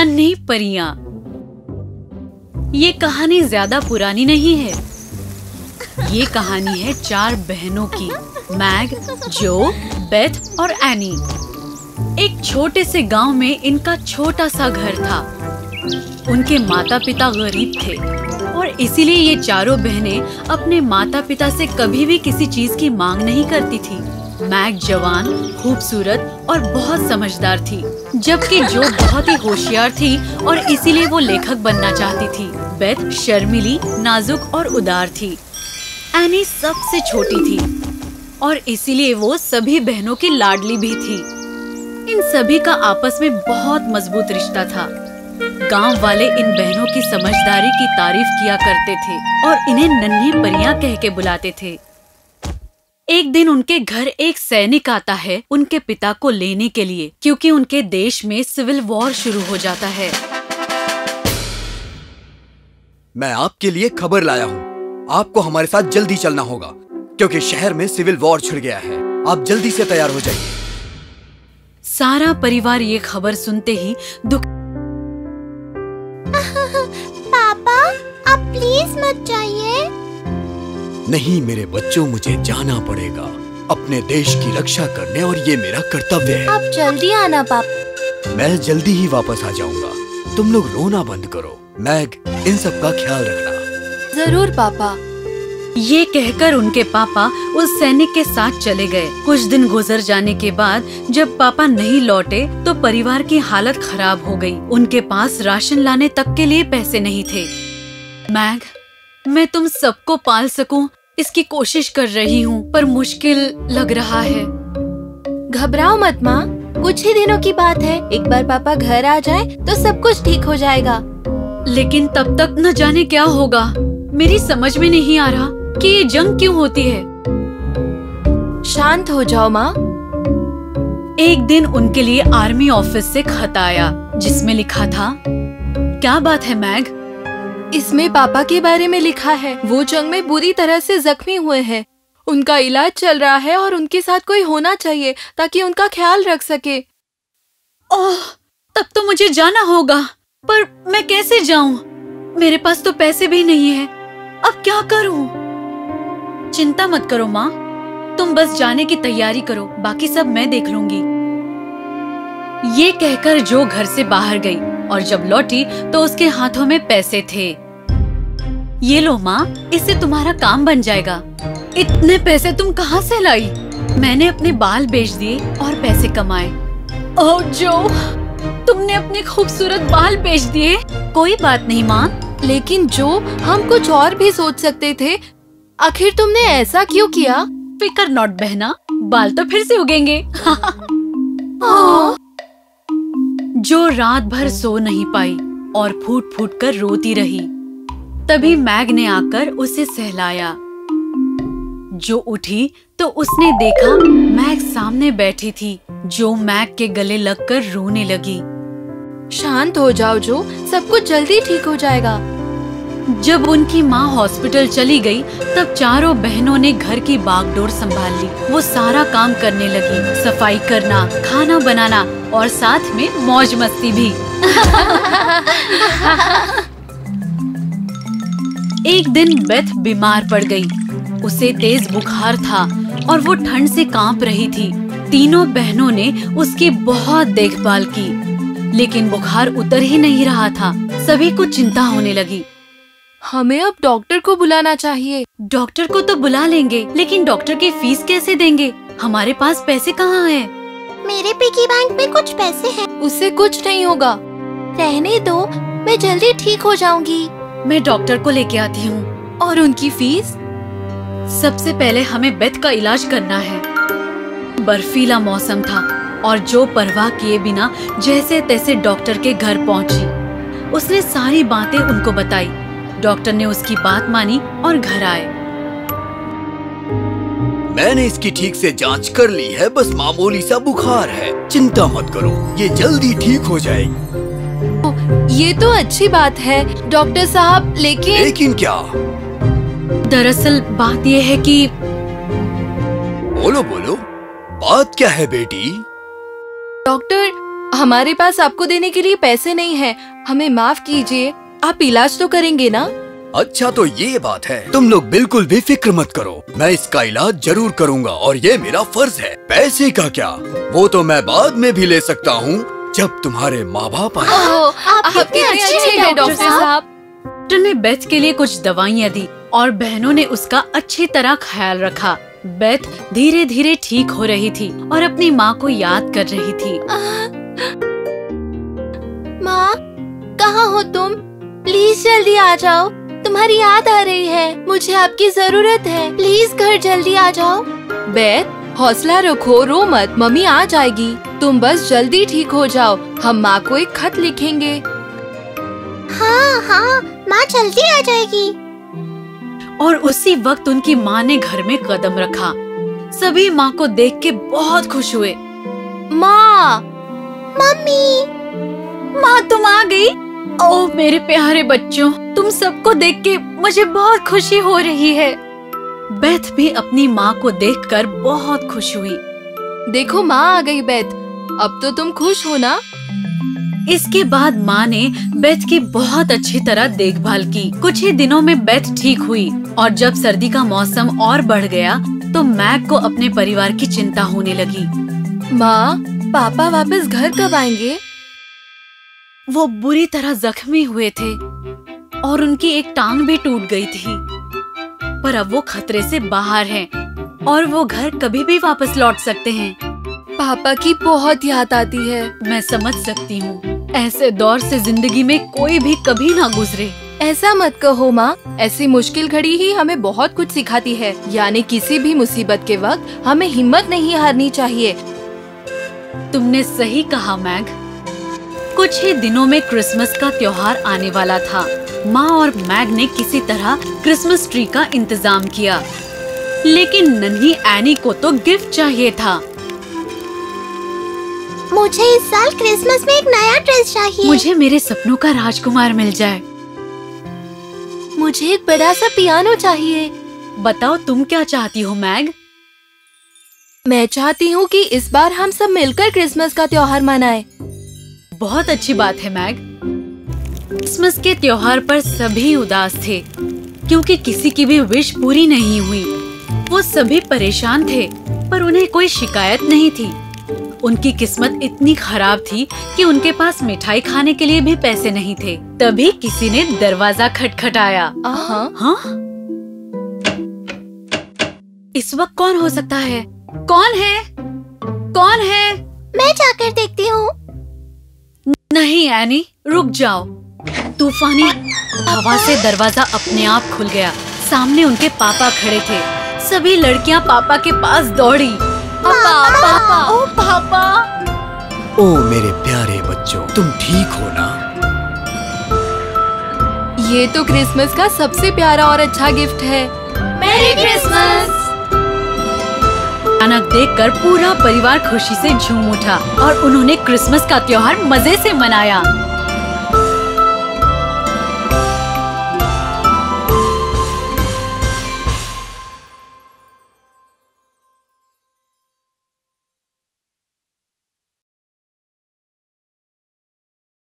नन्ही परियाँ। ये कहानी ज़्यादा पुरानी नहीं है। ये कहानी है चार बहनों की, मैग, जो, बेथ और एनी। एक छोटे से गाँव में इनका छोटा सा घर था। उनके माता पिता गरीब थे और इसीलिए ये चारों बहनें अपने माता पिता से कभी भी किसी चीज़ की मांग नहीं करती थी। मैग जवान, खूबसूरत और बहुत समझदार थी, जबकि जो बहुत ही होशियार थी और इसीलिए वो लेखक बनना चाहती थी। बेथ शर्मिली, नाजुक और उदार थी। एनी सबसे छोटी थी और इसीलिए वो सभी बहनों की लाडली भी थी। इन सभी का आपस में बहुत मज़बूत रिश्ता था। गाँव वाले इन बहनों की समझदारी की तारीफ़ किया करते थे और इन्हें नन्ही परियाँ कह के बुलाते थे। एक दिन उनके घर एक सैनिक आता है उनके पिता को लेने के लिए क्योंकि उनके देश में सिविल वॉर शुरू हो जाता है। मैं आपके लिए खबर लाया हूँ। आपको हमारे साथ जल्दी चलना होगा क्योंकि शहर में सिविल वॉर छिड़ गया है। आप जल्दी से तैयार हो जाइए। सारा परिवार ये खबर सुनते ही दुख पापा आप प्लीज़ मत जाइए। नहीं मेरे बच्चों मुझे जाना पड़ेगा। अपने देश की रक्षा करने और ये मेरा कर्तव्य है। आप जल्दी आना पापा। मैं जल्दी ही वापस आ जाऊँगा। तुम लोग रोना बंद करो। मैग इन सब का ख्याल रखना। ज़रूर पापा। ये कहकर उनके पापा उस सैनिक के साथ चले गए। कुछ दिन गुजर जाने के बाद जब पापा नहीं लौटे तो परिवार की हालत खराब हो गई। उनके पास राशन लाने तक के लिए पैसे नहीं थे। मैग मैं तुम सबको पाल सकूँ? इसकी कोशिश कर रही हूँ, पर मुश्किल लग रहा है। घबराओ मत, माँ। कुछ ही दिनों की बात है। एक बार पापा घर आ जाए तो सब कुछ ठीक हो जाएगा। लेकिन तब तक न जाने क्या होगा। मेरी समझ में नहीं आ रहा कि ये जंग क्यों होती है। शांत हो जाओ, माँ। एक दिन उनके लिए आर्मी ऑफ़िस से खत आया, जिसमें लिखा था, क्या बात है, मैग? इसमें पापा के बारे में लिखा है। वो जंग में बुरी तरह से जख्मी हुए हैं। उनका इलाज चल रहा है और उनके साथ कोई होना चाहिए ताकि उनका ख्याल रख सके। ओह, तब तो मुझे जाना होगा, पर मैं कैसे जाऊँ? मेरे पास तो पैसे भी नहीं है। अब क्या करूँ? चिंता मत करो माँ। तुम बस जाने की तैयारी करो, बाकी सब मैं देख लूँगी। ये कहकर जो घर से बाहर गई और जब लौटी तो उसके हाथों में पैसे थे। ये लो माँ, इससे तुम्हारा काम बन जाएगा। इतने पैसे तुम कहाँ से लाई? मैंने अपने बाल बेच दिए और पैसे कमाए। जो तुमने अपने खूबसूरत बाल बेच दिए, कोई बात नहीं माँ, लेकिन जो हम कुछ और भी सोच सकते थे, आखिर तुमने ऐसा क्यों किया? फिकर नॉट बहना, बाल तो फिर से उगेंगे। हाँ। जो रात भर सो नहीं पाई और फूट फूट कर रोती रही तभी मैग ने आकर उसे सहलाया। जो उठी तो उसने देखा मैग सामने बैठी थी जो मैग के गले लगकर रोने लगी। शांत हो जाओ जो सब कुछ जल्दी ठीक हो जाएगा। जब उनकी माँ हॉस्पिटल चली गई तब चारों बहनों ने घर की बागडोर संभाल ली। वो सारा काम करने लगी सफ़ाई करना खाना बनाना और साथ में मौज मस्ती भी। एक दिन बेथ बीमार पड़ गई। उसे तेज बुखार था और वो ठंड से काँप रही थी। तीनों बहनों ने उसकी बहुत देखभाल की। लेकिन बुखार उतर ही नहीं रहा था। सभी को चिंता होने लगी। हमें अब डॉक्टर को बुलाना चाहिए। डॉक्टर को तो बुला लेंगे लेकिन डॉक्टर की फ़ीस कैसे देंगे? हमारे पास पैसे कहाँ हैं? मेरे पिगी बैंक में कुछ पैसे हैं। उससे कुछ नहीं होगा। रहने दो मैं जल्दी ठीक हो जाऊँगी। मैं डॉक्टर को लेके आती हूँ। और उनकी फ़ीस? सबसे पहले हमें बेथ का इलाज करना है। बर्फीला मौसम था और जो परवाह किए बिना जैसे तैसे डॉक्टर के घर पहुँची। उसने सारी बातें उनको बताई। डॉक्टर ने उसकी बात मानी और घर आए। मैंने इसकी ठीक से जाँच कर ली है। बस मामूली सा बुखार है। चिंता मत करो, ये जल्दी ठीक हो जाएगी। ये तो अच्छी बात है। डॉक्टर साहब लेकिन लेकिन क्या? दरअसल बात यह है कि बोलो बोलो। बात क्या है बेटी? डॉक्टर हमारे पास आपको देने के लिए पैसे नहीं है। हमें माफ़ कीजिए। आप इलाज तो करेंगे ना? अच्छा तो ये बात है। तुम लोग बिल्कुल भी फ़िक्र मत करो। मैं इसका इलाज ज़रूर करूँगा और ये मेरा फ़र्ज़ है। पैसे का क्या? वो तो मैं बाद में भी ले सकता हूँ। जब तुम्हारे माँ बाप आए आप आप कितने कितने अच्छे हैं डॉक्टर साहब। डॉक्टर ने बेथ के लिए कुछ दवाइयाँ दी और बहनों ने उसका अच्छी तरह ख्याल रखा। बेथ धीरे धीरे ठीक हो रही थी और अपनी माँ को याद कर रही थी। माँ कहाँ हो तुम? प्लीज़ जल्दी आ जाओ। तुम्हारी याद आ रही है। मुझे आपकी ज़रूरत है। प्लीज़ घर जल्दी आ जाओ। बेथ हौसला रखो रो मत। मम्मी आ जाएगी। तुम बस जल्दी ठीक हो जाओ। हम माँ को एक खत लिखेंगे। हाँ हाँ माँ जल्दी आ जाएगी। और उसी वक्त उनकी माँ ने घर में कदम रखा। सभी माँ को देख के बहुत खुश हुए। माँ! मम्मी! माँ तुम आ गई? ओ मेरे प्यारे बच्चों तुम सबको देख के मुझे बहुत खुशी हो रही है। बेथ भी अपनी माँ को देखकर बहुत खुश हुई। देखो माँ आ गई बेथ अब तो तुम खुश हो ना? इसके बाद माँ ने बेथ की बहुत अच्छी तरह देखभाल की। कुछ ही दिनों में बेथ ठीक हुई और जब सर्दी का मौसम और बढ़ गया तो मैग को अपने परिवार की चिंता होने लगी। माँ पापा वापस घर कब आएँगे? वो बुरी तरह जख्मी हुए थे और उनकी एक टांग भी टूट गई थी। पर अब वो खतरे से बाहर हैं और वो घर कभी भी वापस लौट सकते हैं। पापा की बहुत याद आती है, मैं समझ सकती हूँ। ऐसे दौर से ज़िंदगी में कोई भी कभी ना गुजरे। ऐसा मत कहो माँ, ऐसी मुश्किल घड़ी ही हमें बहुत कुछ सिखाती है। यानी किसी भी मुसीबत के वक्त हमें हिम्मत नहीं हारनी चाहिए। तुमने सही कहा, मैग। कुछ ही दिनों में क्रिसमस का त्योहार आने वाला था। माँ और मैग ने किसी तरह क्रिसमस ट्री का इंतज़ाम किया। लेकिन नन्ही एनी को तो गिफ्ट चाहिए था। मुझे इस साल क्रिसमस में एक नया ड्रेस चाहिए। मुझे मेरे सपनों का राजकुमार मिल जाए। मुझे एक बड़ा सा पियानो चाहिए। बताओ तुम क्या चाहती हो मैग? मैं चाहती हूँ कि इस बार हम सब मिलकर क्रिसमस का त्योहार मनाएँ। बहुत अच्छी बात है मैग। क्रिसमस के त्योहार पर सभी उदास थे क्योंकि किसी की भी विश पूरी नहीं हुई। वो सभी परेशान थे पर उन्हें कोई शिकायत नहीं थी। उनकी किस्मत इतनी खराब थी कि उनके पास मिठाई खाने के लिए भी पैसे नहीं थे। तभी किसी ने दरवाज़ा खटखटाया। हाँ हाँ? इस वक्त कौन हो सकता है? कौन है? कौन है? मैं जाकर देखती हूँ। नहीं एनी रुक जाओ। तूफानी हवा से दरवाज़ा अपने आप खुल गया। सामने उनके पापा खड़े थे। सभी लड़कियाँ पापा के पास दौड़ी। पापा! पापा! ओ पापा! ओ मेरे प्यारे बच्चों तुम ठीक हो ना? ये तो क्रिसमस का सबसे प्यारा और अच्छा गिफ्ट है। मेरी क्रिसमस! अचानक देखकर पूरा परिवार खुशी से झूम उठा और उन्होंने क्रिसमस का त्योहार मज़े से मनाया।